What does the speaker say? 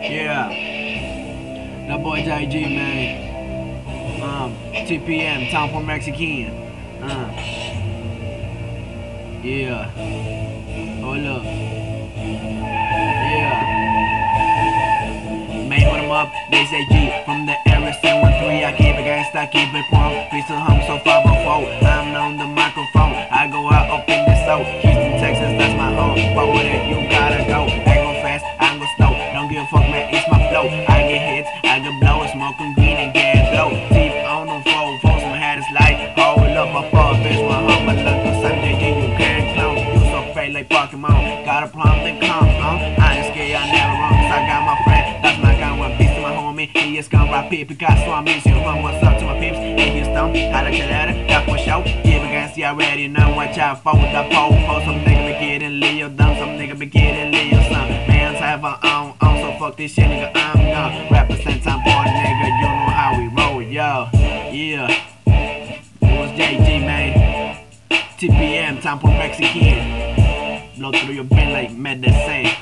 Yeah. That boy JG, man. Um, TPM, Town for Mexican. Uh. Yeah. Hold up. Yeah. Man, hold 'em up, they say from the area 713. I keep it gangsta, keep it crunk. Piece of home so far before. I'm on the microphone. I go out up in the south. Houston, Texas, that's my home. But with it, you gotta my flow. I get hits, I get blow, smoking green and gas low. Teeth on them four, folks, my hat is light. Hold up, my fuck, bitch, one humble, look the same day, you can't clone. You so fake like Pokemon. Got a problem, then come, huh? I ain't scared, I never run, cause I got my friend. That's my guy, one piece to my homie. He is gonna rap it, Picasso, I miss you. Run, what's up to my peeps? Hey, Houston, to get at it? Got for show. Yeah, we can see already know watch out for the pole. For some nigga be getting Leo dumb, some nigga be getting Leo some. Man's have a fuck this shit, nigga, I'm gone. Represent time for a nigga, you know how we roll, yo. Yeah. Was JG, man. TPM, time for Mexican. Blow through your brain like medicine.